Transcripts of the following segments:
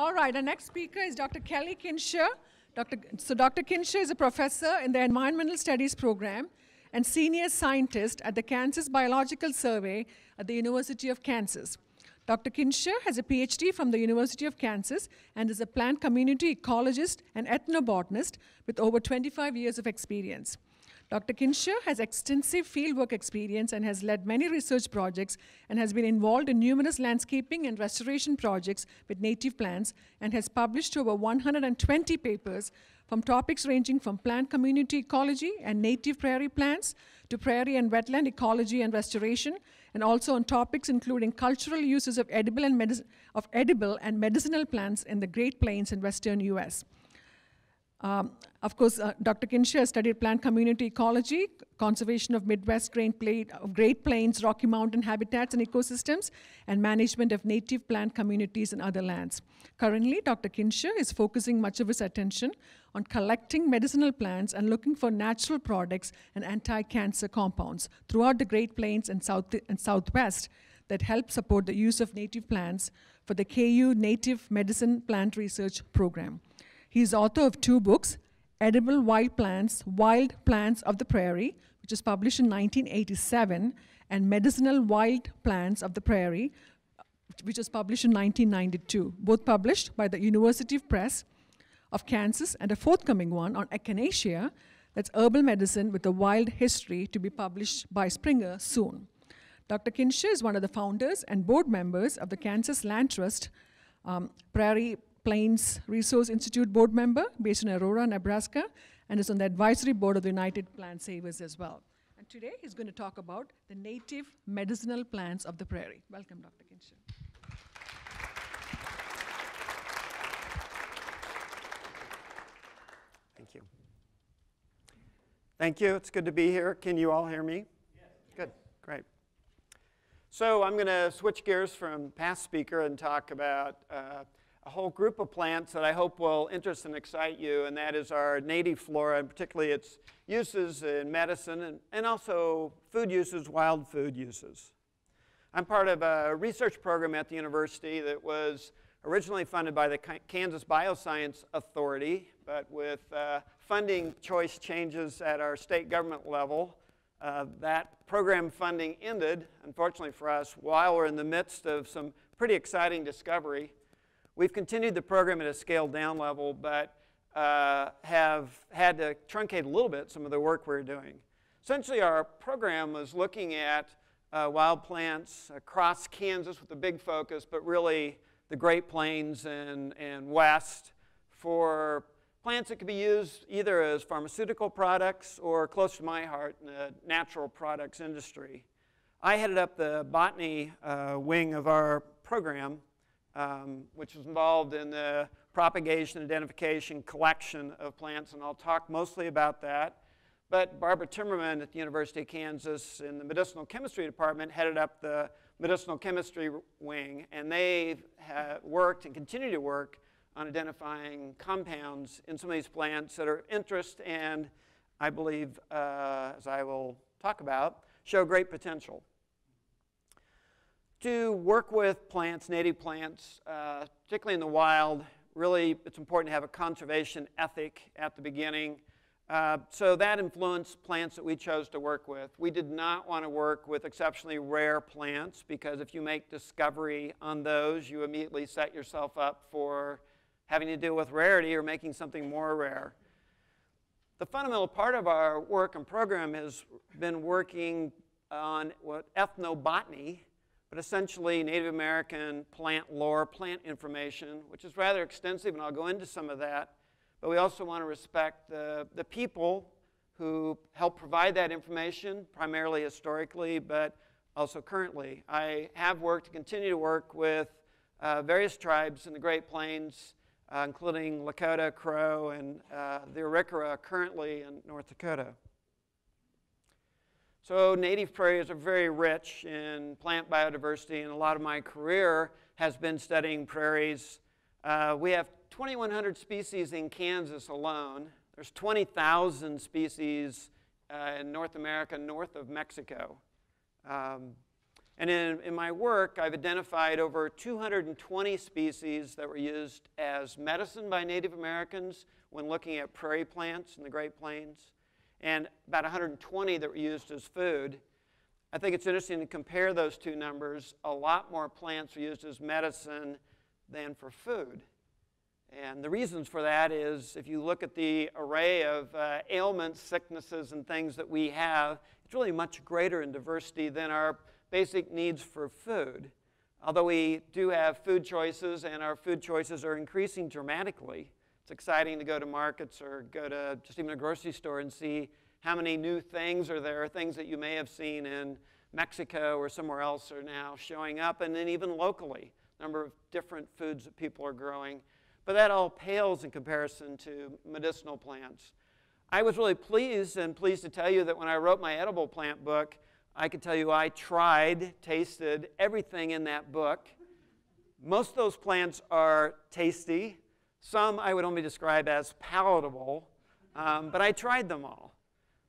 All right, our next speaker is Dr. Kelly Kindscher. Dr. So Dr. Kindscher is a professor in the Environmental Studies program and senior scientist at the Kansas Biological Survey at the University of Kansas. Dr. Kindscher has a PhD from the University of Kansas and is a plant community ecologist and ethnobotanist with over 25 years of experience. Dr. Kindscher has extensive fieldwork experience and has led many research projects and has been involved in numerous landscaping and restoration projects with native plants and has published over 120 papers from topics ranging from plant community ecology and native prairie plants to prairie and wetland ecology and restoration, and also on topics including cultural uses of edible and, of edible and medicinal plants in the Great Plains and Western U.S. Um, of course, uh, Dr. Kindscher studied plant community ecology, conservation of Midwest Great, Plain, of Great Plains, Rocky Mountain habitats and ecosystems, and management of native plant communities in other lands. Currently, Dr. Kindscher is focusing much of his attention on collecting medicinal plants and looking for natural products and anti-cancer compounds throughout the Great Plains and, South, and Southwest that help support the use of native plants for the KU Native Medicine Plant Research Program. He is author of two books, Edible Wild Plants, Wild Plants of the Prairie, which was published in 1987, and Medicinal Wild Plants of the Prairie, which was published in 1992, both published by the University Press of Kansas, and a forthcoming one on echinacea, that's herbal medicine with a wild history, to be published by Springer soon. Dr. Kindscher is one of the founders and board members of the Kansas Land Trust um, Prairie Plains Resource Institute board member based in Aurora, Nebraska, and is on the advisory board of the United Plant Savers as well. And today he's going to talk about the native medicinal plants of the prairie. Welcome, Dr. Kindscher. Thank you. Thank you. It's good to be here. Can you all hear me? Yes. Good. Great. So I'm going to switch gears from past speaker and talk about uh, a whole group of plants that I hope will interest and excite you, and that is our native flora, and particularly its uses in medicine and, and also food uses, wild food uses. I'm part of a research program at the university that was originally funded by the Kansas Bioscience Authority, but with uh, funding choice changes at our state government level, uh, that program funding ended, unfortunately for us, while we're in the midst of some pretty exciting discovery. We've continued the program at a scaled down level, but uh, have had to truncate a little bit some of the work we're doing. Essentially, our program was looking at uh, wild plants across Kansas with a big focus, but really the Great Plains and, and West for plants that could be used either as pharmaceutical products or, close to my heart, in the natural products industry. I headed up the botany uh, wing of our program, um, which is involved in the propagation, identification, collection of plants, and I'll talk mostly about that. But Barbara Timmermann at the University of Kansas in the medicinal chemistry department headed up the medicinal chemistry wing, and they have worked and continue to work on identifying compounds in some of these plants that are of interest and I believe, uh, as I will talk about, show great potential to work with plants, native plants, uh, particularly in the wild, really it's important to have a conservation ethic at the beginning. Uh, so that influenced plants that we chose to work with. We did not want to work with exceptionally rare plants because if you make discovery on those, you immediately set yourself up for having to deal with rarity or making something more rare. The fundamental part of our work and program has been working on what ethnobotany, but essentially Native American plant lore, plant information, which is rather extensive, and I'll go into some of that. But we also want to respect the, the people who help provide that information, primarily historically, but also currently. I have worked, continue to work with uh, various tribes in the Great Plains, uh, including Lakota, Crow, and uh, the Arikara currently in North Dakota. So native prairies are very rich in plant biodiversity, and a lot of my career has been studying prairies. Uh, we have 2,100 species in Kansas alone. There's 20,000 species uh, in North America north of Mexico. Um, And in, in my work, I've identified over 220 species that were used as medicine by Native Americans when looking at prairie plants in the Great Plains, and about 120 that were used as food. I think it's interesting to compare those two numbers. A lot more plants are used as medicine than for food. And the reasons for that is if you look at the array of uh, ailments, sicknesses, and things that we have, it's really much greater in diversity than our basic needs for food. Although we do have food choices and our food choices are increasing dramatically, it's exciting to go to markets or go to just even a grocery store and see how many new things are there, things that you may have seen in Mexico or somewhere else are now showing up, and then even locally, number of different foods that people are growing. But that all pales in comparison to medicinal plants. I was really pleased and pleased to tell you that when I wrote my edible plant book, I can tell you I tried, tasted everything in that book. Most of those plants are tasty. Some I would only describe as palatable, um, but I tried them all.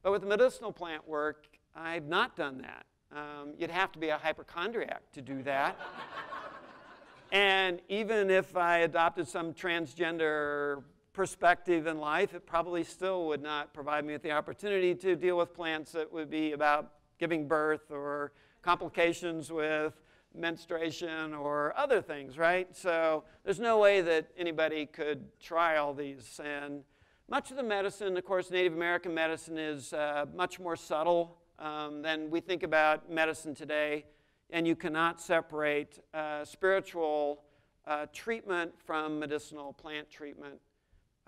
But with the medicinal plant work, I've not done that. Um, you'd have to be a hypochondriac to do that. and even if I adopted some transgender perspective in life, it probably still would not provide me with the opportunity to deal with plants that would be about giving birth or complications with menstruation or other things, right? So there's no way that anybody could try all these. And much of the medicine, of course, Native American medicine is uh, much more subtle um, than we think about medicine today. And you cannot separate uh, spiritual uh, treatment from medicinal plant treatment.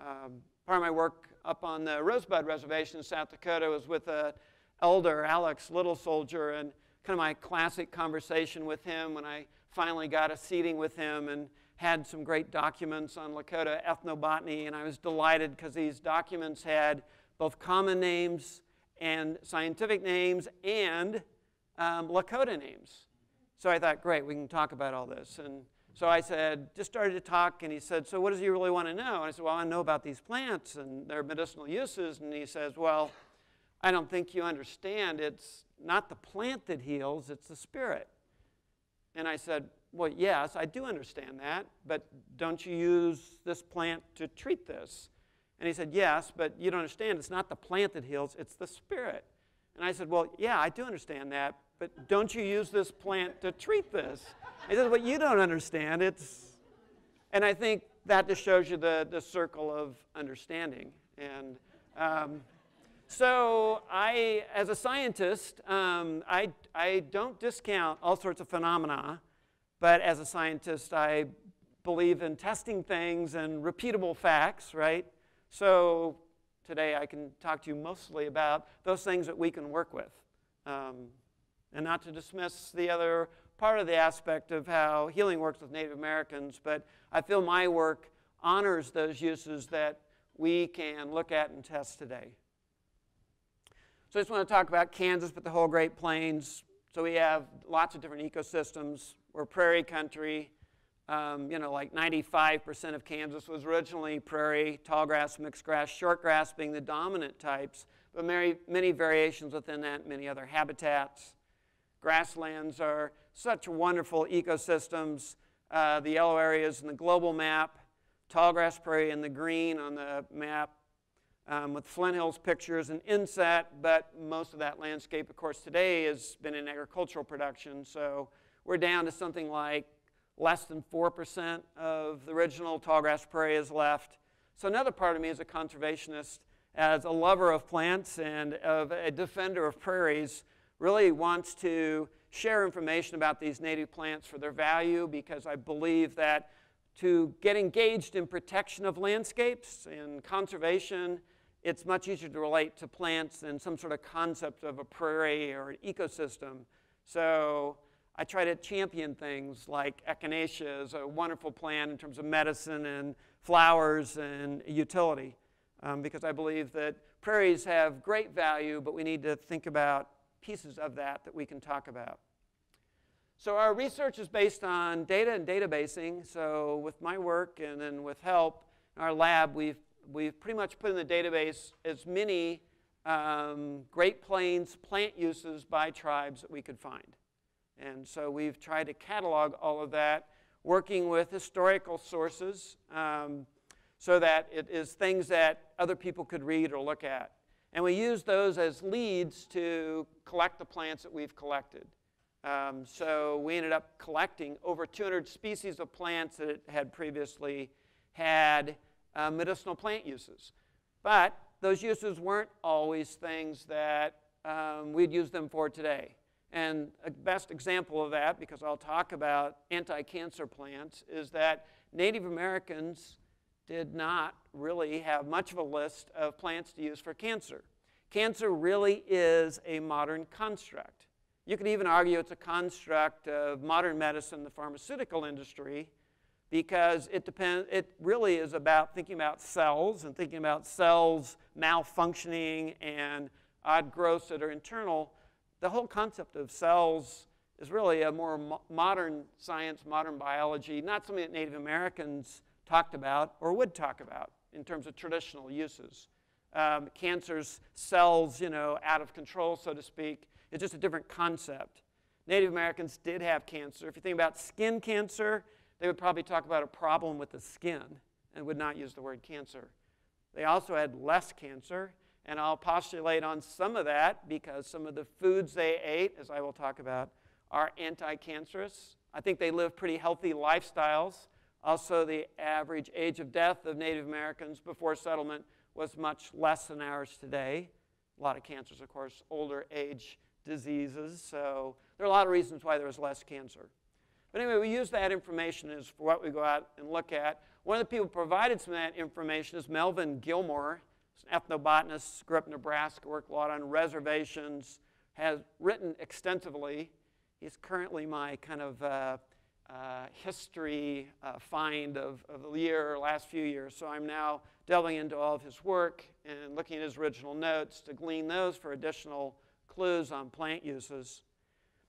Um, part of my work up on the Rosebud Reservation in South Dakota was with a elder, Alex Little Soldier, and kind of my classic conversation with him when I finally got a seating with him and had some great documents on Lakota ethnobotany. And I was delighted because these documents had both common names and scientific names and um, Lakota names. So I thought, great, we can talk about all this. And so I said, just started to talk, and he said, So what does he really want to know? And I said, Well, I know about these plants and their medicinal uses. And he says, Well, I don't think you understand. It's not the plant that heals, it's the spirit. And I said, Well, yes, I do understand that, but don't you use this plant to treat this? And he said, Yes, but you don't understand. It's not the plant that heals, it's the spirit. And I said, Well, yeah, I do understand that, but don't you use this plant to treat this? He said, Well, you don't understand. It's. And I think that just shows you the, the circle of understanding. And. Um, so I, as a scientist, um, I, I don't discount all sorts of phenomena, but as a scientist, I believe in testing things and repeatable facts, right? So today I can talk to you mostly about those things that we can work with. Um, and not to dismiss the other part of the aspect of how healing works with Native Americans, but I feel my work honors those uses that we can look at and test today. So I just want to talk about Kansas, but the whole Great Plains. So we have lots of different ecosystems. We're prairie country. Um, you know, like 95% of Kansas was originally prairie, tall grass, mixed grass, short grass being the dominant types, but many, many variations within that, many other habitats. Grasslands are such wonderful ecosystems. Uh, the yellow areas in the global map, tall grass prairie in the green on the map, um, with Flint Hills pictures and inset, but most of that landscape, of course, today has been in agricultural production. So we're down to something like less than 4% of the original tallgrass prairie is left. So another part of me as a conservationist, as a lover of plants and of a defender of prairies, really wants to share information about these native plants for their value because I believe that to get engaged in protection of landscapes and conservation it's much easier to relate to plants than some sort of concept of a prairie or an ecosystem. So I try to champion things like echinacea is a wonderful plant in terms of medicine and flowers and utility um, because I believe that prairies have great value, but we need to think about pieces of that that we can talk about. So our research is based on data and databasing. So with my work and then with help, in our lab, we've we've pretty much put in the database as many um, Great Plains plant uses by tribes that we could find. And so we've tried to catalog all of that, working with historical sources um, so that it is things that other people could read or look at. And we use those as leads to collect the plants that we've collected. Um, so we ended up collecting over 200 species of plants that had previously had uh, medicinal plant uses. But those uses weren't always things that um, we'd use them for today. And a best example of that, because I'll talk about anti-cancer plants, is that Native Americans did not really have much of a list of plants to use for cancer. Cancer really is a modern construct. You could even argue it's a construct of modern medicine, the pharmaceutical industry, because it depends it really is about thinking about cells and thinking about cells malfunctioning and odd growths that are internal. The whole concept of cells is really a more mo modern science, modern biology, not something that Native Americans talked about or would talk about in terms of traditional uses. Um, cancer's cells, you know, out of control, so to speak. It's just a different concept. Native Americans did have cancer. If you think about skin cancer, they would probably talk about a problem with the skin and would not use the word cancer. They also had less cancer, and I'll postulate on some of that because some of the foods they ate, as I will talk about, are anti cancerous. I think they lived pretty healthy lifestyles. Also, the average age of death of Native Americans before settlement was much less than ours today. A lot of cancers, of course, older age diseases. So there are a lot of reasons why there was less cancer. But anyway, we use that information as for what we go out and look at. One of the people provided some of that information is Melvin Gilmore. He's an ethnobotanist, grew up in Nebraska, worked a lot on reservations, has written extensively. He's currently my kind of uh, uh, history uh, find of, of the year, or last few years. So I'm now delving into all of his work and looking at his original notes to glean those for additional clues on plant uses.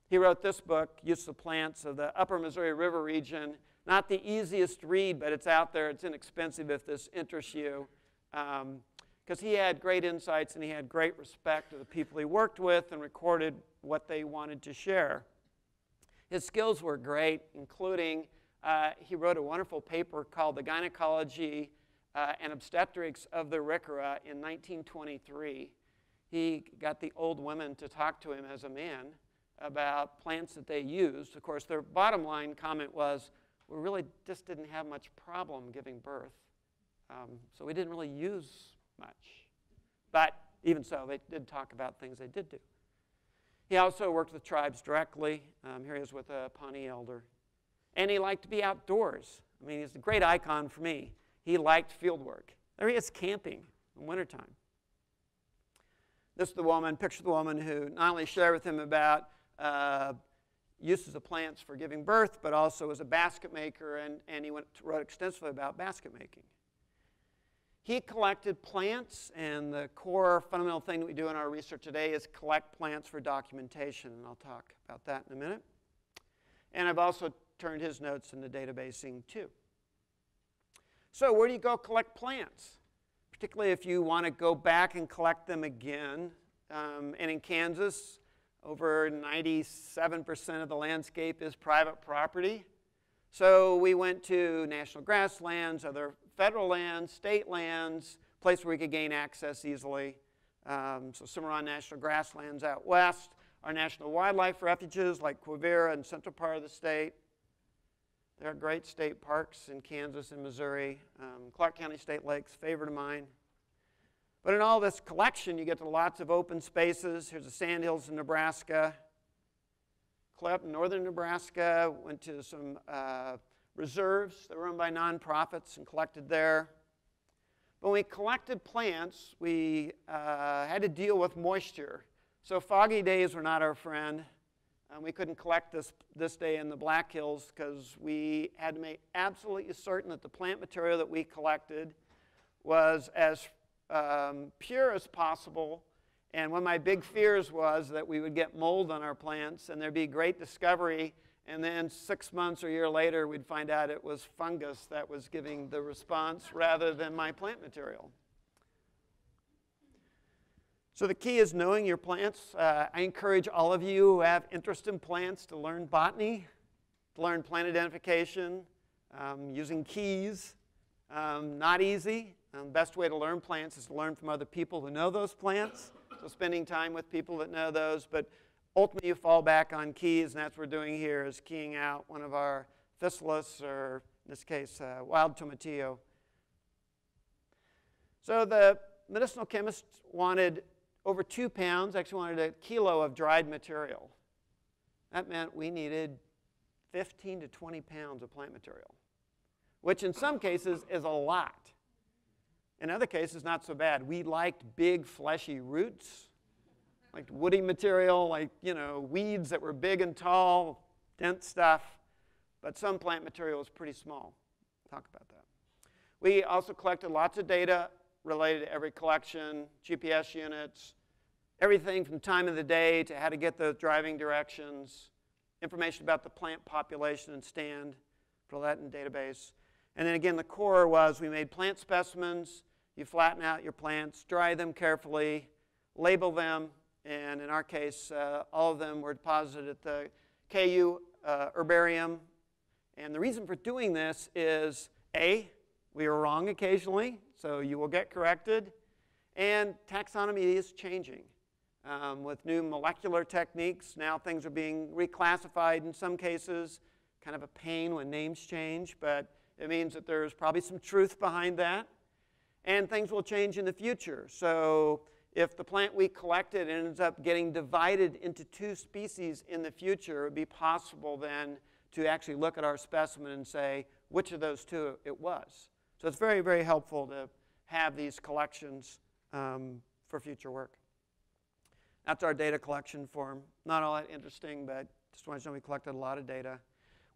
He wrote this book, Use of Plants of the Upper Missouri River region. Not the easiest read, but it's out there. It's inexpensive if this interests you. Because um, he had great insights and he had great respect of the people he worked with and recorded what they wanted to share. His skills were great, including uh, he wrote a wonderful paper called The Gynecology uh, and Obstetrics of the Arikara in 1923. He got the old women to talk to him as a man about plants that they used. Of course, their bottom line comment was, we really just didn't have much problem giving birth. Um, so we didn't really use much. But even so, they did talk about things they did do. He also worked with tribes directly. Um, here he is with a Pawnee elder. And he liked to be outdoors. I mean, he's a great icon for me. He liked field work. There he is camping in wintertime. This is the woman, picture the woman who not only shared with him about uh, uses of plants for giving birth, but also as a basket maker, and, and he went, wrote extensively about basket making. He collected plants, and the core fundamental thing that we do in our research today is collect plants for documentation, and I'll talk about that in a minute. And I've also turned his notes into databasing too. So, where do you go collect plants? Particularly if you want to go back and collect them again. Um, and in Kansas, over 97% of the landscape is private property. So we went to national grasslands, other federal lands, state lands, place where we could gain access easily. Um, so Cimarron National Grasslands out west, our national wildlife refuges like Quivira and central part of the state. There are great state parks in Kansas and Missouri. Um, Clark County State Lakes, favorite of mine. But in all this collection, you get to lots of open spaces. Here's the Sandhills in Nebraska. Clip, northern Nebraska, went to some uh, reserves that were run by nonprofits and collected there. When we collected plants, we uh, had to deal with moisture. So foggy days were not our friend. And we couldn't collect this, this day in the Black Hills because we had to make absolutely certain that the plant material that we collected was as um, pure as possible. And one of my big fears was that we would get mold on our plants and there'd be great discovery and then six months or a year later, we'd find out it was fungus that was giving the response rather than my plant material. So the key is knowing your plants. Uh, I encourage all of you who have interest in plants to learn botany, to learn plant identification, um, using keys. Um, not easy. Um, best way to learn plants is to learn from other people who know those plants. So spending time with people that know those. But ultimately you fall back on keys, and that's what we're doing here is keying out one of our physalis, or in this case, uh, wild tomatillo. So the medicinal chemist wanted over two pounds, actually wanted a kilo of dried material. That meant we needed 15 to 20 pounds of plant material, which in some cases is a lot. In other cases, not so bad. We liked big, fleshy roots, like woody material, like, you know, weeds that were big and tall, dense stuff. But some plant material was pretty small. Talk about that. We also collected lots of data related to every collection, GPS units, everything from time of the day to how to get the driving directions, information about the plant population and stand, all that in database. And then again, the core was we made plant specimens, you flatten out your plants, dry them carefully, label them, and in our case, uh, all of them were deposited at the KU uh, herbarium. And the reason for doing this is A, we are wrong occasionally, so you will get corrected. And taxonomy is changing. Um, with new molecular techniques, now things are being reclassified in some cases. Kind of a pain when names change, but it means that there's probably some truth behind that. And things will change in the future. So if the plant we collected ends up getting divided into two species in the future, it would be possible then to actually look at our specimen and say which of those two it was. So it's very, very helpful to have these collections um, for future work. That's our data collection form. Not all that interesting, but just wanted to know we collected a lot of data.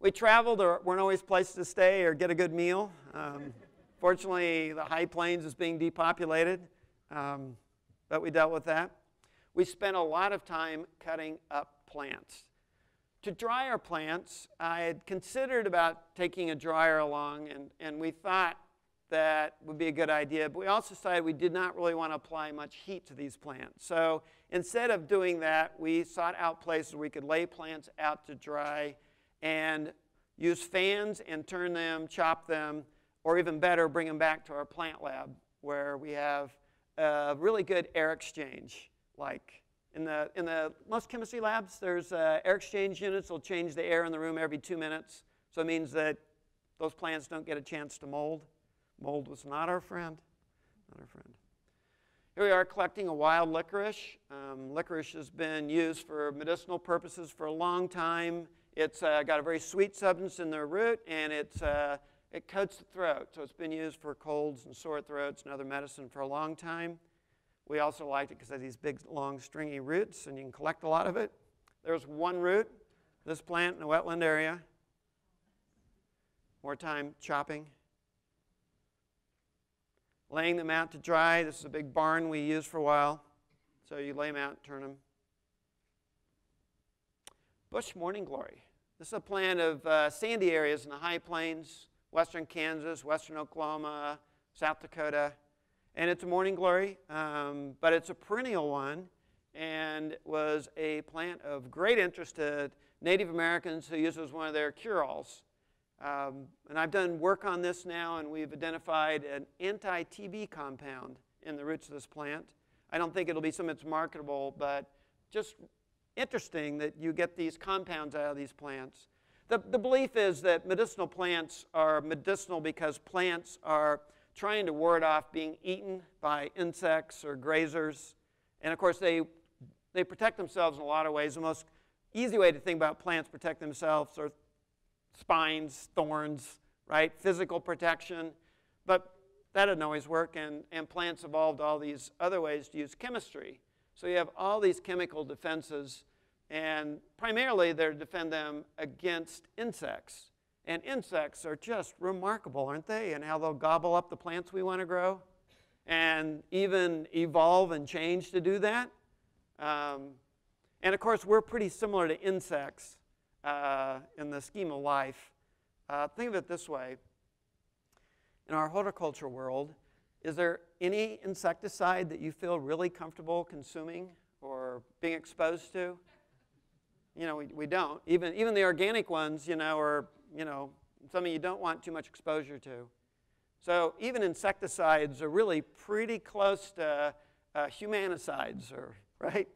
We traveled. There weren't always places to stay or get a good meal. Um, fortunately, the high plains is being depopulated, um, but we dealt with that. We spent a lot of time cutting up plants. To dry our plants, I had considered about taking a dryer along, and, and we thought that would be a good idea. But we also decided we did not really want to apply much heat to these plants. So instead of doing that, we sought out places where we could lay plants out to dry and use fans and turn them, chop them, or even better, bring them back to our plant lab where we have a really good air exchange. Like in the, in the most chemistry labs, there's uh, air exchange units will change the air in the room every two minutes. So it means that those plants don't get a chance to mold. Mold was not our friend. Not our friend. Here we are collecting a wild licorice. Um, licorice has been used for medicinal purposes for a long time. It's uh, got a very sweet substance in the root, and it's, uh, it coats the throat. So it's been used for colds and sore throats and other medicine for a long time. We also liked it because has these big, long, stringy roots, and you can collect a lot of it. There's one root, this plant in a wetland area. More time chopping laying them out to dry. This is a big barn we used for a while. So you lay them out, and turn them. Bush morning glory. This is a plant of uh, sandy areas in the high plains, western Kansas, western Oklahoma, South Dakota. And it's a morning glory, um, but it's a perennial one and was a plant of great interest to Native Americans who use it as one of their cure-alls. Um, and I've done work on this now, and we've identified an anti-TB compound in the roots of this plant. I don't think it'll be something that's marketable, but just interesting that you get these compounds out of these plants. The, the belief is that medicinal plants are medicinal because plants are trying to ward off being eaten by insects or grazers. And of course, they, they protect themselves in a lot of ways. The most easy way to think about plants protect themselves are spines, thorns, right? Physical protection. But that didn't always work, and, and plants evolved all these other ways to use chemistry. So you have all these chemical defenses, and primarily they're to defend them against insects. And insects are just remarkable, aren't they? And how they'll gobble up the plants we want to grow and even evolve and change to do that. Um, and of course, we're pretty similar to insects uh, in the scheme of life. Uh, think of it this way in our horticulture world, is there any insecticide that you feel really comfortable consuming or being exposed to? You know, we, we don't. Even, even the organic ones, you know, are, you know, something you don't want too much exposure to. So even insecticides are really pretty close to uh, humanicides, or, right?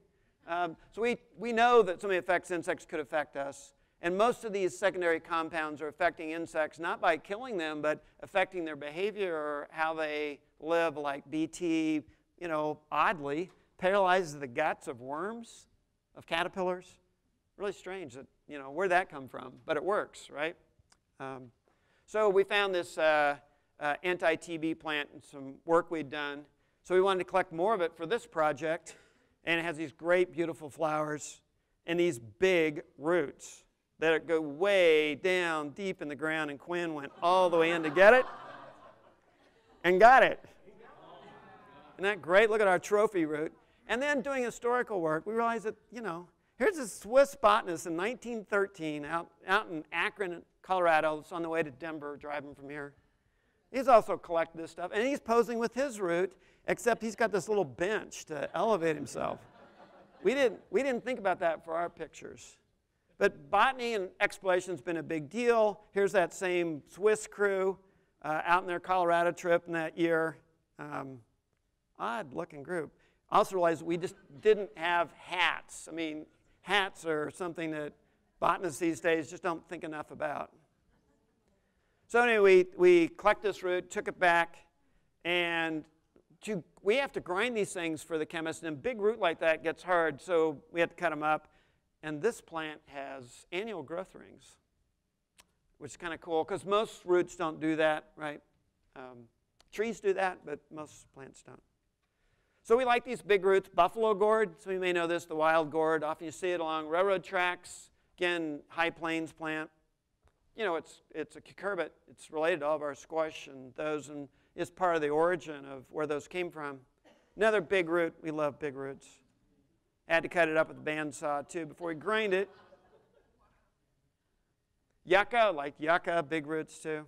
Um, so we, we know that some of the effects insects could affect us. And most of these secondary compounds are affecting insects not by killing them, but affecting their behavior or how they live, like BT, you know, oddly, paralyzes the guts of worms, of caterpillars. Really strange that, you know, where'd that come from? But it works, right? Um, so we found this uh, uh, anti-TB plant and some work we'd done. So we wanted to collect more of it for this project. And it has these great, beautiful flowers and these big roots that go way down deep in the ground. And Quinn went all the way in to get it and got it. Isn't that great? Look at our trophy root. And then doing historical work, we realized that, you know, here's a Swiss botanist in 1913 out, out in Akron, Colorado. It's on the way to Denver, driving from here. He's also collected this stuff, and he's posing with his root, except he's got this little bench to elevate himself. we, didn't, we didn't think about that for our pictures. But botany and exploration has been a big deal. Here's that same Swiss crew uh, out in their Colorado trip in that year. Um, odd looking group. I also realized we just didn't have hats. I mean, hats are something that botanists these days just don't think enough about. So anyway, we, we collect this root, took it back, and to, we have to grind these things for the chemist, and a big root like that gets hard, so we have to cut them up. And this plant has annual growth rings, which is kind of cool, because most roots don't do that, right? Um, trees do that, but most plants don't. So we like these big roots. Buffalo gourd, some of you may know this, the wild gourd. Often you see it along railroad tracks. Again, high plains plant you know, it's, it's a cucurbit. It's related to all of our squash and those, and is part of the origin of where those came from. Another big root. We love big roots. Had to cut it up with the bandsaw too before we grind it. Yucca, like yucca, big roots too.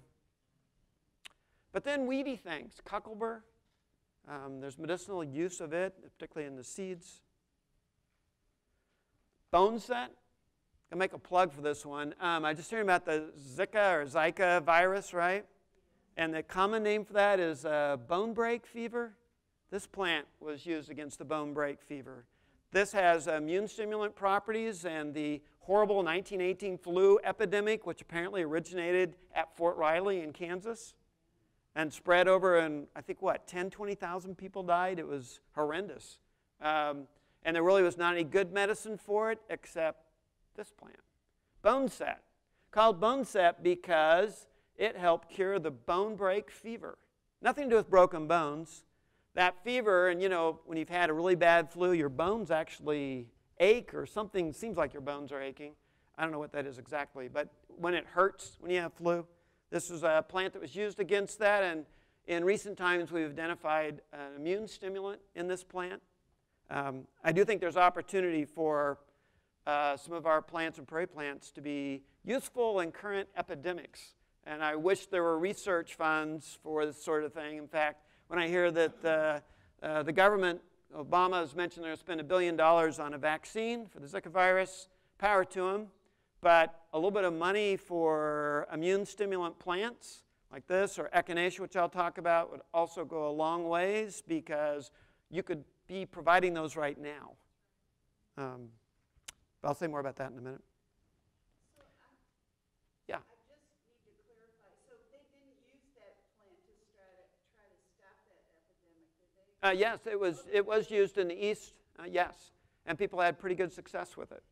But then weedy things, cucumber. Um, there's medicinal use of it, particularly in the seeds. Boneset, I'll make a plug for this one. Um, I just heard about the Zika or Zika virus, right? And the common name for that is uh, bone break fever. This plant was used against the bone break fever. This has immune stimulant properties, and the horrible 1918 flu epidemic, which apparently originated at Fort Riley in Kansas and spread over, and I think what, 10, 20,000 people died? It was horrendous. Um, and there really was not any good medicine for it except this plant. Boneset, called boneset because it helped cure the bone break fever. Nothing to do with broken bones. That fever, and you know, when you've had a really bad flu, your bones actually ache or something seems like your bones are aching. I don't know what that is exactly, but when it hurts when you have flu, this was a plant that was used against that. And in recent times, we've identified an immune stimulant in this plant. Um, I do think there's opportunity for uh, some of our plants and prairie plants to be useful in current epidemics. And I wish there were research funds for this sort of thing. In fact, when I hear that uh, uh, the government, Obama has mentioned they're going to spend a billion dollars on a vaccine for the Zika virus, power to him. But a little bit of money for immune stimulant plants like this or echinacea, which I'll talk about, would also go a long ways because you could be providing those right now. Um, but I'll say more about that in a minute. Yeah. I just need to clarify so they've been used that plant to try to stop that epidemic uh, yes, it was, it was used in the East, uh, yes. And people had pretty good success with it.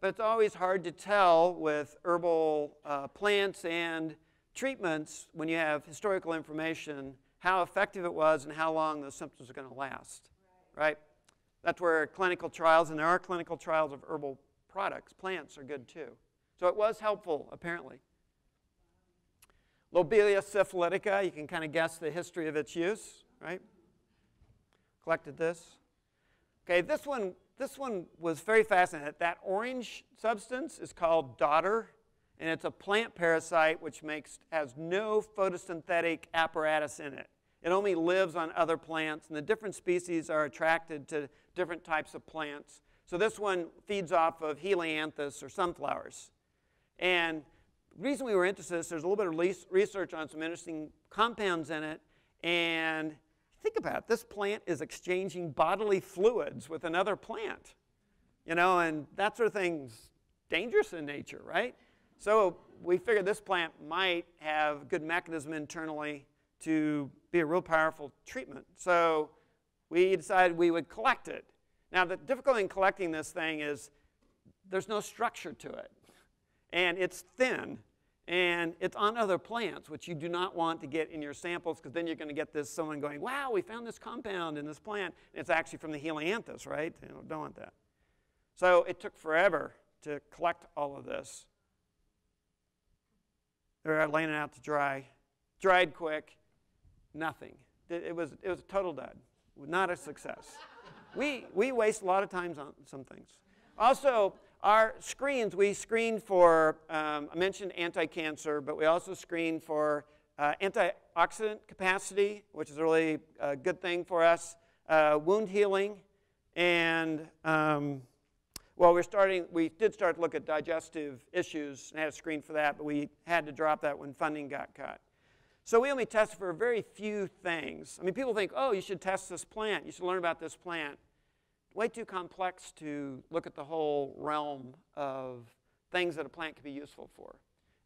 But it's always hard to tell with herbal uh, plants and treatments when you have historical information how effective it was and how long those symptoms are going to last, right? right? That's where clinical trials, and there are clinical trials of herbal products, plants are good too. So it was helpful, apparently. Lobelia syphilitica, you can kind of guess the history of its use, right? Collected this. Okay, this one, this one was very fascinating. That orange substance is called dodder, and it's a plant parasite which makes, has no photosynthetic apparatus in it. It only lives on other plants, and the different species are attracted to different types of plants. So this one feeds off of helianthus or sunflowers. And the reason we were interested in this, there's a little bit of research on some interesting compounds in it. And think about it, this plant is exchanging bodily fluids with another plant. You know, and that sort of thing's dangerous in nature, right? So we figured this plant might have a good mechanism internally to be a real powerful treatment. So we decided we would collect it. Now, the difficulty in collecting this thing is there's no structure to it. And it's thin. And it's on other plants, which you do not want to get in your samples because then you're going to get this someone going, wow, we found this compound in this plant. And it's actually from the helianthus, right? You know, don't want that. So it took forever to collect all of this. They're laying it out to dry. Dried quick, nothing. It, was, it was a total dud, not a success. we, we waste a lot of time on some things. Also, our screens, we screen for, um, I mentioned anti-cancer, but we also screen for uh, antioxidant capacity, which is a really a good thing for us, uh, wound healing, and um, well, we're starting, we did start to look at digestive issues and had a screen for that, but we had to drop that when funding got cut. So we only tested for very few things. I mean, people think, oh, you should test this plant, you should learn about this plant. Way too complex to look at the whole realm of things that a plant could be useful for.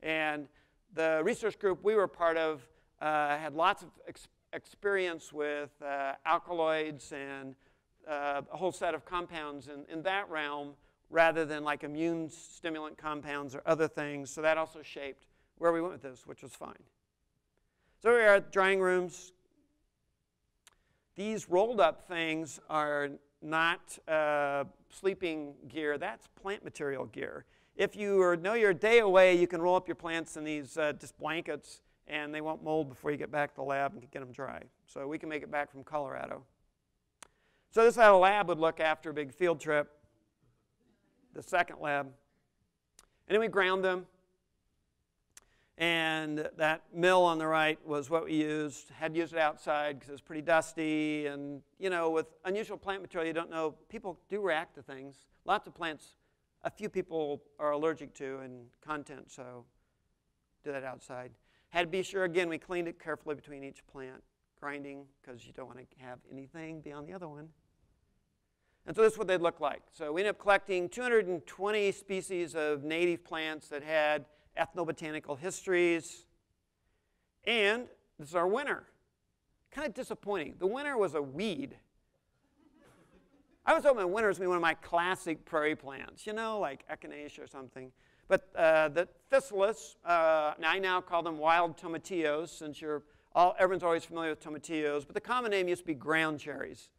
And the research group we were part of uh, had lots of ex experience with uh, alkaloids and uh, a whole set of compounds in, in that realm rather than like immune stimulant compounds or other things. So that also shaped where we went with this, which was fine. So we are at drying rooms. These rolled up things are not uh, sleeping gear, that's plant material gear. If you know you're a day away, you can roll up your plants in these uh, just blankets and they won't mold before you get back to the lab and get them dry. So we can make it back from Colorado. So this is how a lab would look after a big field trip, the second lab. And then we ground them. And that mill on the right was what we used. Had used it outside because it was pretty dusty. And, you know, with unusual plant material, you don't know, people do react to things. Lots of plants, a few people are allergic to and content, so do that outside. Had to be sure, again, we cleaned it carefully between each plant, grinding because you don't want to have anything beyond the other one. And so this is what they'd look like. So we ended up collecting 220 species of native plants that had ethnobotanical histories. And this is our winner. Kind of disappointing. The winner was a weed. I was hoping the winner was going to be one of my classic prairie plants, you know, like echinacea or something. But uh, the physalis, uh, I now call them wild tomatillos, since you're all, everyone's always familiar with tomatillos. But the common name used to be ground cherries.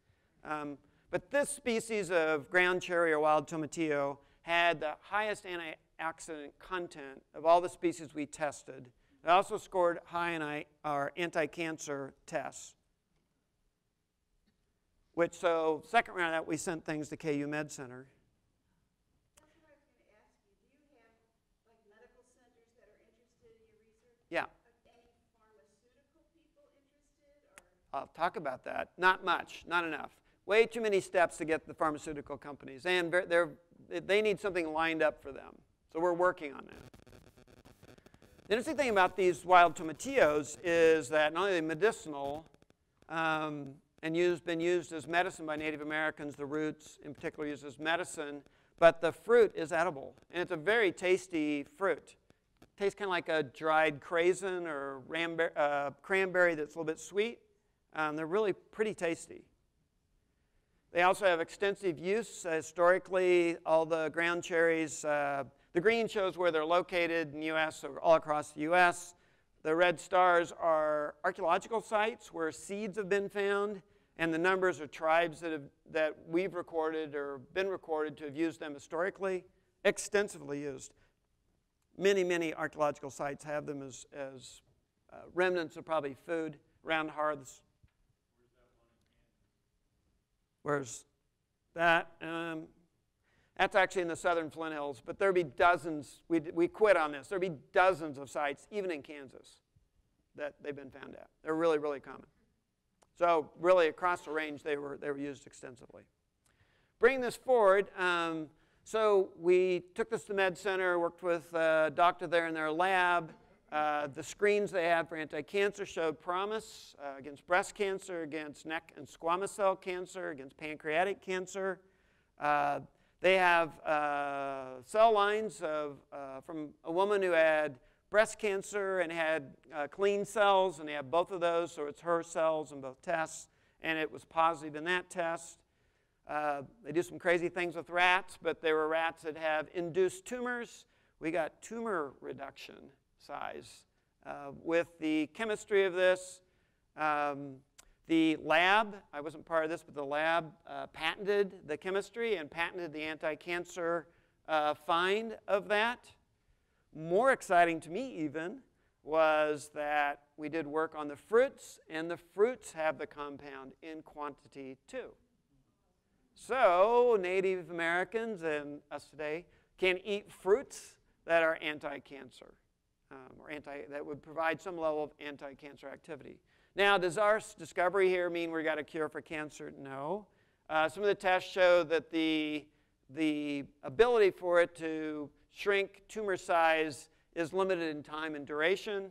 Um, but this species of ground cherry or wild tomatillo had the highest antioxidant content of all the species we tested. It also scored high in our anti-cancer tests. Which, so second round of that, we sent things to KU Med Center. Yeah. I'll talk about that. Not much, not enough way too many steps to get the pharmaceutical companies, and they're, they need something lined up for them. So we're working on that. The interesting thing about these wild tomatillos is that not only medicinal um, and used, been used as medicine by Native Americans, the roots in particular used as medicine, but the fruit is edible. And it's a very tasty fruit. It tastes kind of like a dried craisin or uh, cranberry that's a little bit sweet. Um, they're really pretty tasty. They also have extensive use. Uh, historically, all the ground cherries, uh, the green shows where they're located in the U.S. all across the U.S. The red stars are archaeological sites where seeds have been found, and the numbers are tribes that, have, that we've recorded or been recorded to have used them historically, extensively used. Many, many archaeological sites have them as, as uh, remnants of probably food around hearths Whereas that, um, that's actually in the southern Flint Hills, but there'd be dozens, we, we quit on this, there'd be dozens of sites, even in Kansas, that they've been found at. They're really, really common. So really across the range, they were, they were used extensively. Bringing this forward, um, so we took this to the Med Center, worked with a doctor there in their lab. Uh, the screens they had for anti-cancer showed promise uh, against breast cancer, against neck and squamous cell cancer, against pancreatic cancer. Uh, they have uh, cell lines of, uh, from a woman who had breast cancer and had uh, clean cells, and they have both of those, so it's her cells in both tests, and it was positive in that test. Uh, they do some crazy things with rats, but they were rats that have induced tumors. We got tumor reduction size. Uh, with the chemistry of this, um, the lab, I wasn't part of this, but the lab uh, patented the chemistry and patented the anti cancer uh, find of that. More exciting to me, even, was that we did work on the fruits, and the fruits have the compound in quantity too. So, Native Americans and us today can eat fruits that are anti cancer um, or anti, that would provide some level of anti cancer activity. Now, does our discovery here mean we got a cure for cancer? No. Uh, some of the tests show that the, the ability for it to shrink tumor size is limited in time and duration.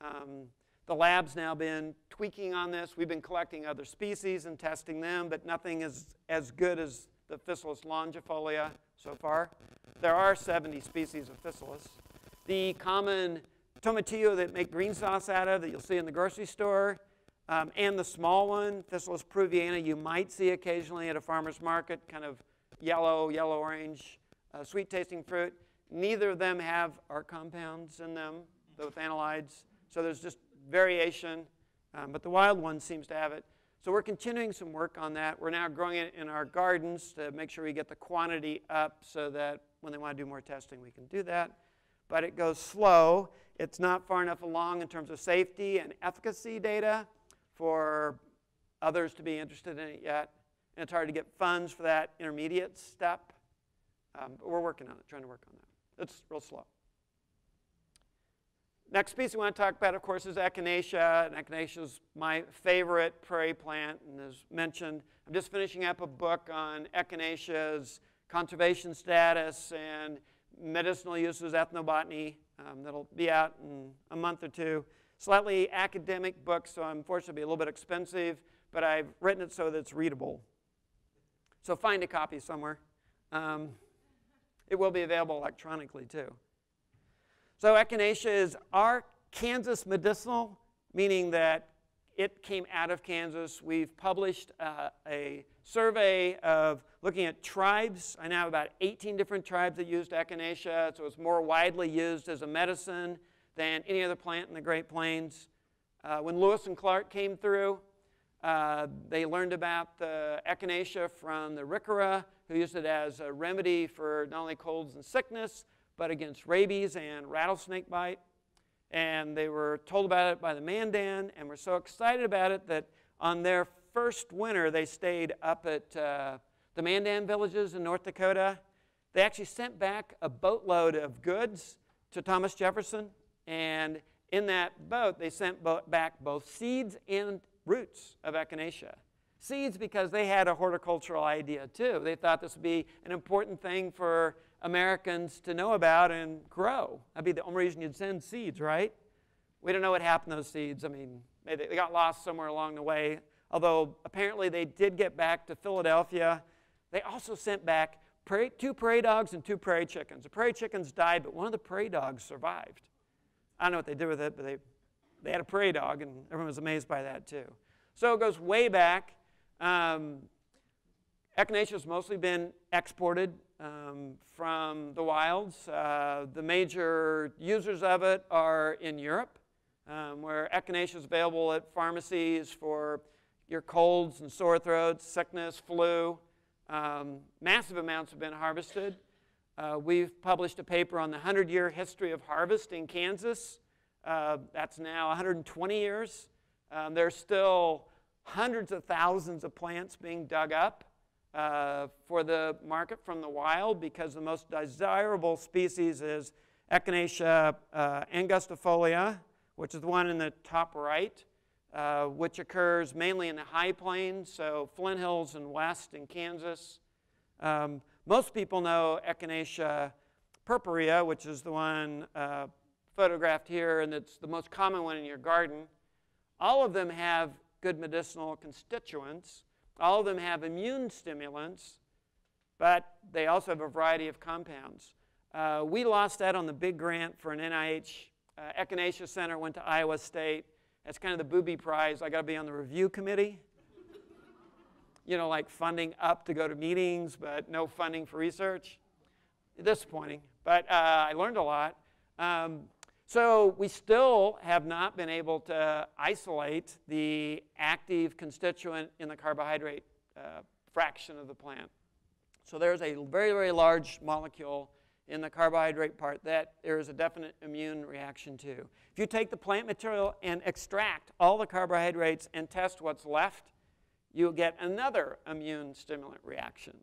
Um, the lab's now been tweaking on this. We've been collecting other species and testing them, but nothing is as good as the Physalis longifolia so far. There are 70 species of Physalis. The common tomatillo that make green sauce out of that you'll see in the grocery store, um, and the small one, Physalis peruviana, you might see occasionally at a farmer's market, kind of yellow, yellow-orange, uh, sweet-tasting fruit. Neither of them have our compounds in them, the phthalides. So there's just variation, um, but the wild one seems to have it. So we're continuing some work on that. We're now growing it in our gardens to make sure we get the quantity up so that when they want to do more testing, we can do that. But it goes slow. It's not far enough along in terms of safety and efficacy data for others to be interested in it yet. And it's hard to get funds for that intermediate step. Um, but we're working on it, trying to work on that. It's real slow. Next piece we want to talk about, of course, is echinacea. And echinacea is my favorite prairie plant. And as mentioned, I'm just finishing up a book on echinacea's conservation status and medicinal uses, ethnobotany. Um, that'll be out in a month or two. Slightly academic book, so unfortunately be a little bit expensive, but I've written it so that it's readable. So find a copy somewhere. Um, it will be available electronically too. So echinacea is our Kansas medicinal, meaning that it came out of Kansas. We've published uh, a survey of looking at tribes. I now have about 18 different tribes that used echinacea, so it's more widely used as a medicine than any other plant in the Great Plains. Uh, when Lewis and Clark came through, uh, they learned about the echinacea from the Arikara, who used it as a remedy for not only colds and sickness, but against rabies and rattlesnake bite. And they were told about it by the Mandan and were so excited about it that on their first winter, they stayed up at uh, the Mandan villages in North Dakota. They actually sent back a boatload of goods to Thomas Jefferson, and in that boat, they sent back both seeds and roots of echinacea. Seeds because they had a horticultural idea too. They thought this would be an important thing for Americans to know about and grow. That'd be the only reason you'd send seeds, right? We don't know what happened to those seeds. I mean, they got lost somewhere along the way although apparently they did get back to Philadelphia. They also sent back prairie, two prairie dogs and two prairie chickens. The prairie chickens died, but one of the prairie dogs survived. I don't know what they did with it, but they, they had a prairie dog, and everyone was amazed by that too. So it goes way back. Um, Echinacea has mostly been exported um, from the wilds. Uh, the major users of it are in Europe, um, where echinacea is available at pharmacies for your colds and sore throats, sickness, flu. Um, massive amounts have been harvested. Uh, we've published a paper on the 100 year history of harvest in Kansas. Uh, that's now 120 years. Um, there's still hundreds of thousands of plants being dug up uh, for the market from the wild because the most desirable species is Echinacea uh, angustifolia, which is the one in the top right. uh, which occurs mainly in the high plains, so Flint Hills and west in Kansas. Um, most people know Echinacea purpurea, which is the one uh, photographed here, and it's the most common one in your garden. All of them have good medicinal constituents. All of them have immune stimulants, but they also have a variety of compounds. Uh, we lost that on the big grant for an NIH uh, Echinacea Center, went to Iowa State. That's kind of the booby prize. I got to be on the review committee. you know, like funding up to go to meetings, but no funding for research. Disappointing, but uh, I learned a lot. Um, so we still have not been able to isolate the active constituent in the carbohydrate uh, fraction of the plant. So there's a very, very large molecule in the carbohydrate part that there is a definite immune reaction to. If you take the plant material and extract all the carbohydrates and test what's left, you'll get another immune stimulant reaction.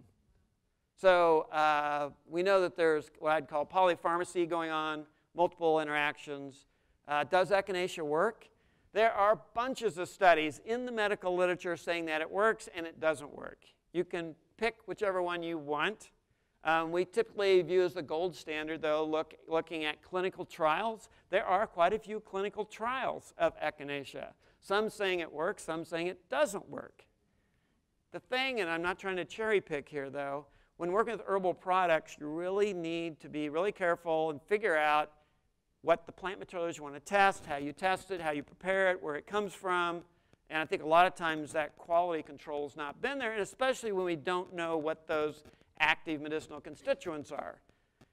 So uh, we know that there's what I'd call polypharmacy going on multiple interactions. Uh, does echinacea work? There are bunches of studies in the medical literature saying that it works and it doesn't work. You can pick whichever one you want. Um, we typically view as the gold standard, though, look, looking at clinical trials. There are quite a few clinical trials of echinacea. Some saying it works, some saying it doesn't work. The thing, and I'm not trying to cherry pick here, though, when working with herbal products, you really need to be really careful and figure out what the plant materials you want to test, how you test it, how you prepare it, where it comes from. And I think a lot of times that quality control has not been there, and especially when we don't know what those active medicinal constituents are.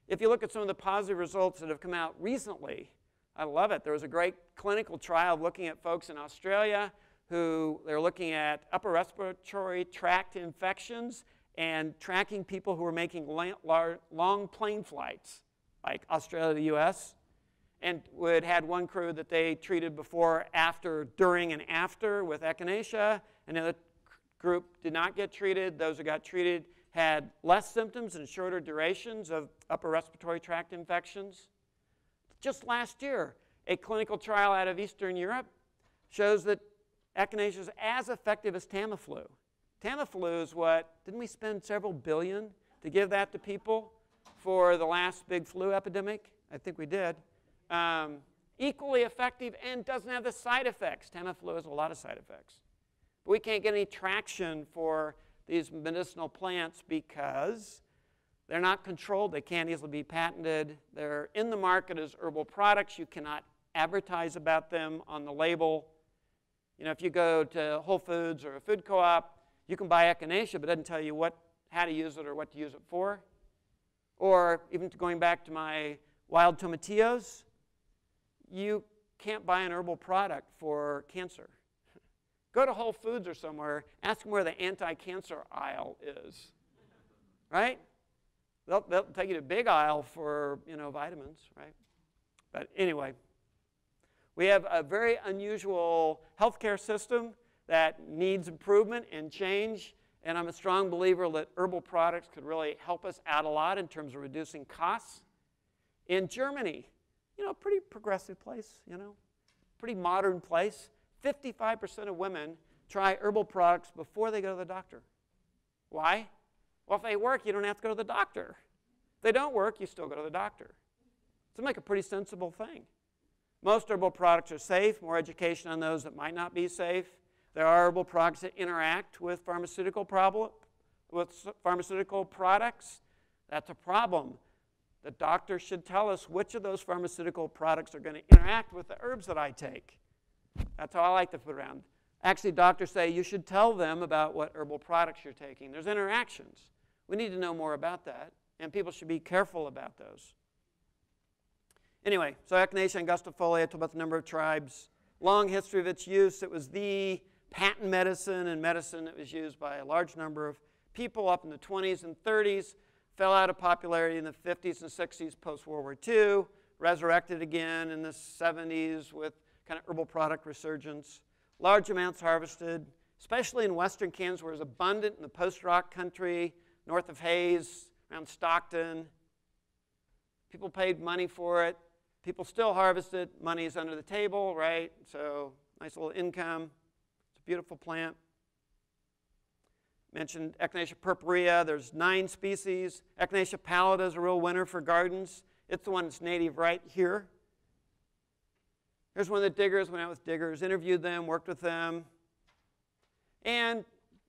If you look at some of the positive results that have come out recently, I love it. There was a great clinical trial looking at folks in Australia who they're looking at upper respiratory tract infections and tracking people who were making long plane flights, like Australia to the US and would had one crew that they treated before, after, during, and after with echinacea. Another group did not get treated. Those who got treated had less symptoms and shorter durations of upper respiratory tract infections. Just last year, a clinical trial out of Eastern Europe shows that echinacea is as effective as Tamiflu. Tamiflu is what, didn't we spend several billion to give that to people for the last big flu epidemic? I think we did um, equally effective and doesn't have the side effects. Tamiflu has a lot of side effects. But we can't get any traction for these medicinal plants because they're not controlled. They can't easily be patented. They're in the market as herbal products. You cannot advertise about them on the label. You know, if you go to Whole Foods or a food co-op, you can buy echinacea, but it doesn't tell you what, how to use it or what to use it for. Or even going back to my wild tomatillos, you can't buy an herbal product for cancer. Go to Whole Foods or somewhere, ask them where the anti cancer aisle is. Right? They'll, they'll take you to big aisle for you know vitamins, right? But anyway, we have a very unusual healthcare system that needs improvement and change. And I'm a strong believer that herbal products could really help us out a lot in terms of reducing costs. In Germany, you know, a pretty progressive place, you know, pretty modern place. 55% of women try herbal products before they go to the doctor. Why? Well, if they work, you don't have to go to the doctor. If they don't work, you still go to the doctor. Seems like a pretty sensible thing. Most herbal products are safe, more education on those that might not be safe. There are herbal products that interact with pharmaceutical problem, with pharmaceutical products. That's a problem. The doctor should tell us which of those pharmaceutical products are going to interact with the herbs that I take. That's how I like to put it around. Actually, doctors say you should tell them about what herbal products you're taking. There's interactions. We need to know more about that, and people should be careful about those. Anyway, so Echinacea angustifolia, talk about the number of tribes. Long history of its use. It was the patent medicine and medicine that was used by a large number of people up in the 20s and 30s fell out of popularity in the 50s and 60s post World War II, resurrected again in the 70s with kind of herbal product resurgence. Large amounts harvested, especially in western Kansas, where it was abundant in the post rock country, north of Hays, around Stockton. People paid money for it. People still harvest it. Money is under the table, right? So nice little income. It's a beautiful plant. Mentioned Echinacea purpurea. There's nine species. Echinacea pallida is a real winner for gardens. It's the one that's native right here. Here's one of the diggers. Went out with diggers, interviewed them, worked with them, and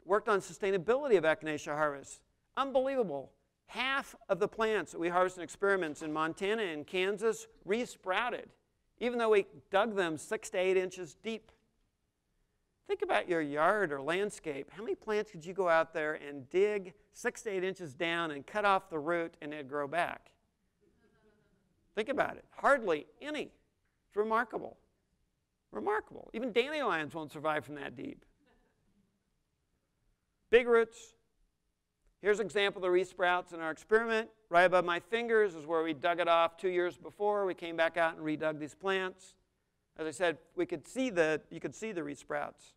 worked on sustainability of echinacea harvest. Unbelievable. Half of the plants that we harvest in experiments in Montana and Kansas resprouted, even though we dug them six to eight inches deep. Think about your yard or landscape. How many plants could you go out there and dig six to eight inches down and cut off the root and it'd grow back? Think about it. Hardly any. It's remarkable. Remarkable. Even dandelions won't survive from that deep. Big roots. Here's an example of the resprouts in our experiment. Right above my fingers is where we dug it off two years before. We came back out and redug these plants. As I said, we could see the, you could see the resprouts.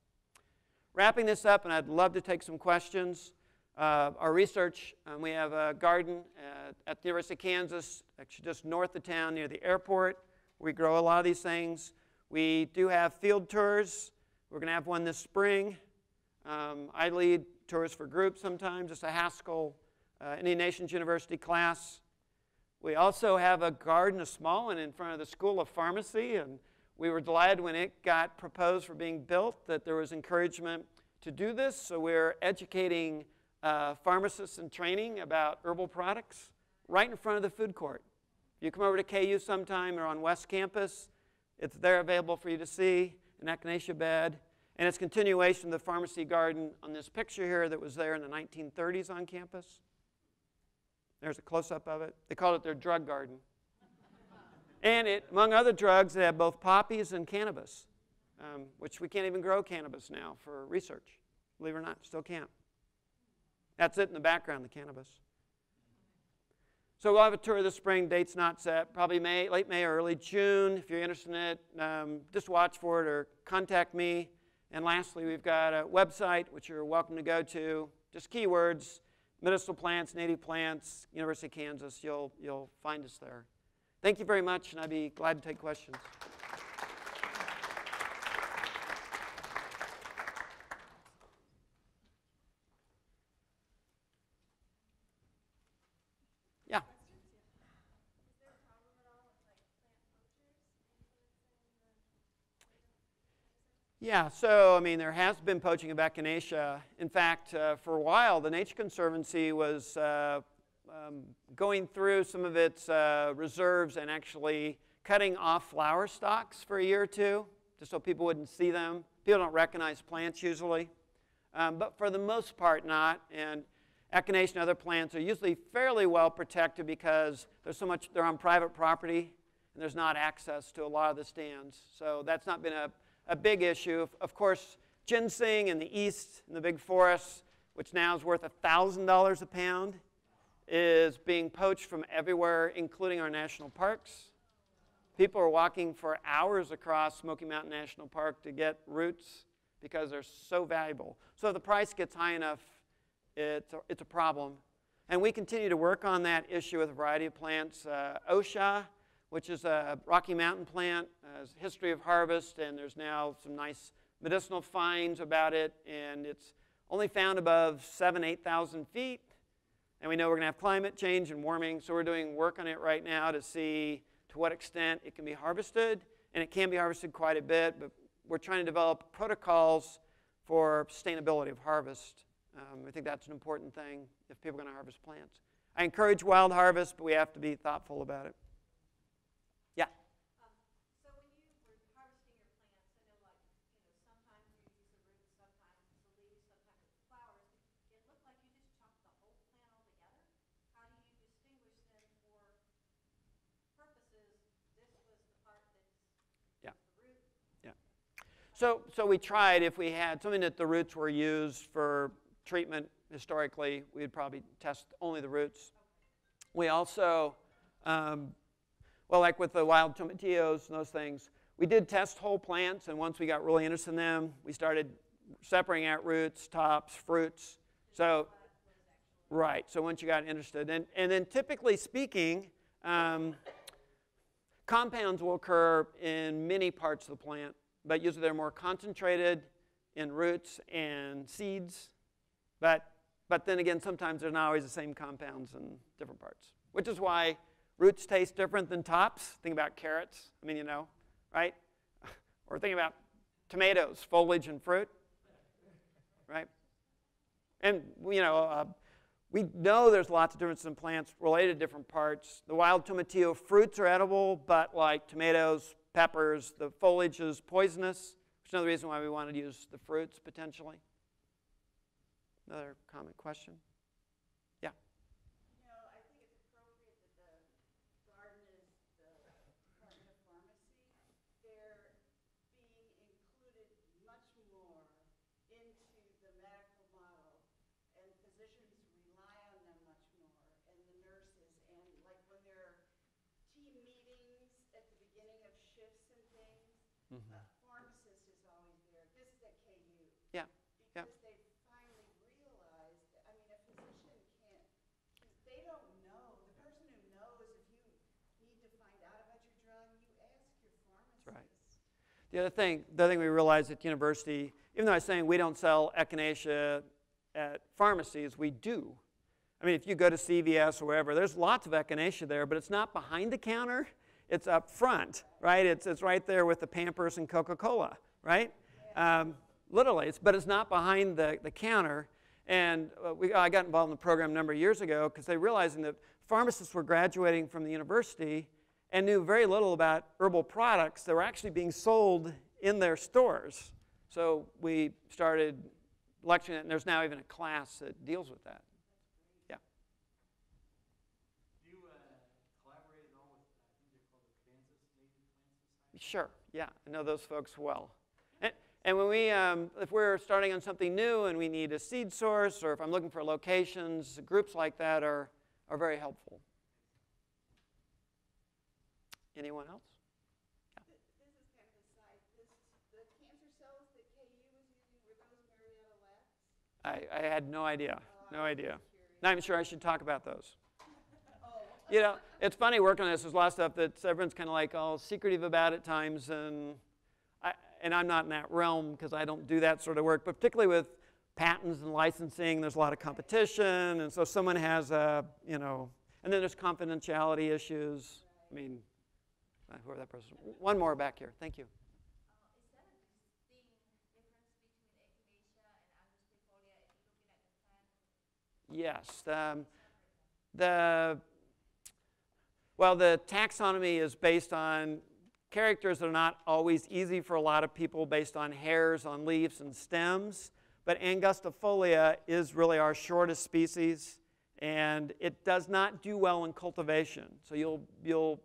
Wrapping this up, and I'd love to take some questions. Uh, our research, um, we have a garden at, at, the University of Kansas, actually just north of town near the airport. We grow a lot of these things. We do have field tours. We're going to have one this spring. Um, I lead tours for groups sometimes, just a Haskell uh, Indian Nations University class. We also have a garden, a small one, in front of the School of Pharmacy, and we were delighted when it got proposed for being built that there was encouragement to do this. So we're educating uh, pharmacists in training about herbal products right in front of the food court. You come over to KU sometime or on West Campus, it's there available for you to see, an echinacea bed. And it's continuation of the pharmacy garden on this picture here that was there in the 1930s on campus. There's a close-up of it. They called it their drug garden. And it, among other drugs, they have both poppies and cannabis, um, which we can't even grow cannabis now for research. Believe it or not, still can't. That's it in the background, the cannabis. So we'll have a tour this spring. Date's not set. Probably May, late May or early June. If you're interested in it, um, just watch for it or contact me. And lastly, we've got a website which you're welcome to go to. Just keywords, medicinal plants, native plants, University of Kansas. You'll, you'll find us there. Thank you very much, and I'd be glad to take questions. Yeah, Yeah, so I mean, there has been poaching of echinacea. In fact, uh, for a while, the Nature Conservancy was uh, um, going through some of its uh, reserves and actually cutting off flower stalks for a year or two, just so people wouldn't see them. People don't recognize plants usually, um, but for the most part, not. And echinacea and other plants are usually fairly well protected because there's so much they're on private property and there's not access to a lot of the stands. So that's not been a a big issue. Of course, ginseng in the east, in the big forests, which now is worth $1,000 a pound, is being poached from everywhere, including our national parks. People are walking for hours across Smoky Mountain National Park to get roots because they're so valuable. So if the price gets high enough, it's a, it's a problem. And we continue to work on that issue with a variety of plants. Uh, Osha, which is a Rocky Mountain plant, has a history of harvest, and there's now some nice medicinal finds about it, and it's only found above seven, 8,000 feet. And we know we're going to have climate change and warming, so we're doing work on it right now to see to what extent it can be harvested. And it can be harvested quite a bit, but we're trying to develop protocols for sustainability of harvest. Um, I think that's an important thing if people are going to harvest plants. I encourage wild harvest, but we have to be thoughtful about it. So, so we tried, if we had something that the roots were used for treatment historically, we'd probably test only the roots. We also, um, well, like with the wild tomatillos and those things, we did test whole plants, and once we got really interested in them, we started separating out roots, tops, fruits. So, right, so once you got interested. And, and then typically speaking, um, compounds will occur in many parts of the plant but usually they're more concentrated in roots and seeds. But, but then again, sometimes they're not always the same compounds in different parts, which is why roots taste different than tops. Think about carrots. I mean, you know, right? or think about tomatoes, foliage and fruit, right? And, you know, uh, we know there's lots of differences in plants related to different parts. The wild tomatillo fruits are edible, but like tomatoes, peppers, the foliage is poisonous, which is another reason why we wanted to use the fruits potentially. Another common question? Yeah. You know, I think it's appropriate that the garden is the Department of Pharmacy. They're being included much more into the medical model, and physicians rely on them much more, and the nurses, and like when there are team meetings at the beginning of shifts and things, a pharmacist is always there. This is at KU. Yeah, yeah. Because they finally realized, that- I mean, a physician can't, they don't know, the person who knows if you need to find out about your drug, you ask your pharmacist. right. The other thing, the other thing we realized at university, even though I was saying we don't sell echinacea at pharmacies, we do. I mean, if you go to CVS or wherever, there's lots of echinacea there, but it's not behind the counter. It's up front, right? It's, it's right there with the Pampers and Coca-Cola, right? Um, literally, it's, but it's not behind the, the counter. And uh, we, I got involved in the program a number of years ago because they realizing that pharmacists were graduating from the university and knew very little about herbal products that were actually being sold in their stores. So we started lecturing it, and there's now even a class that deals with that. Yeah. Do you uh, collaborate at all with, I think they're called the Kansas Native Plant Society? Sure. Yeah, I know those folks well. And, and when we, um, if we're starting on something new and we need a seed source, or if I'm looking for locations, groups like that are, are very helpful. Anyone else? Th- This is kind of this, the cancer cells that KU was using, were those Henrietta Lacks? I, I had no idea. Oh, no idea. Not even sure I should talk about those. Oh. You know, it's funny working on this. There's a lot of stuff that everyone's kind of like all secretive about at times, and I, and I'm not in that realm because I don't do that sort of work. But particularly with patents and licensing, there's a lot of competition, and so someone has a, you know, and then there's confidentiality issues. I mean, whoever that person. One more back here. Thank you. Yes. Um, the well, the taxonomy is based on characters that are not always easy for a lot of people, based on hairs on leaves and stems. But Angustifolia is really our shortest species, and it does not do well in cultivation. So you'll you'll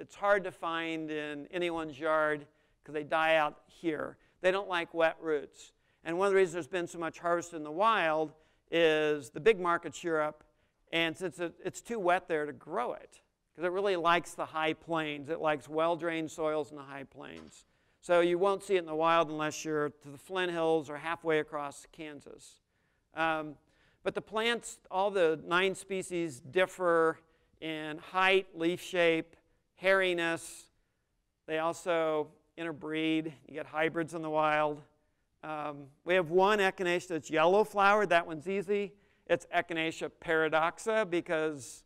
it's hard to find in anyone's yard because they die out here. They don't like wet roots. And one of the reasons there's been so much harvest in the wild is the big market's Europe, and since it, it's too wet there to grow it, because it really likes the high plains. It likes well-drained soils in the high plains. So you won't see it in the wild unless you're to the Flint Hills or halfway across Kansas. Um, but the plants, all the nine species differ in height, leaf shape, hairiness. They also interbreed. You get hybrids in the wild. Um, we have one echinacea that's yellow flowered. That one's easy. It's Echinacea paradoxa because,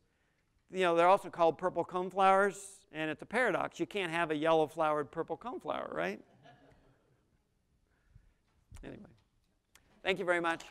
you know, they're also called purple coneflowers, and it's a paradox. You can't have a yellow flowered purple coneflower, right? Anyway, thank you very much.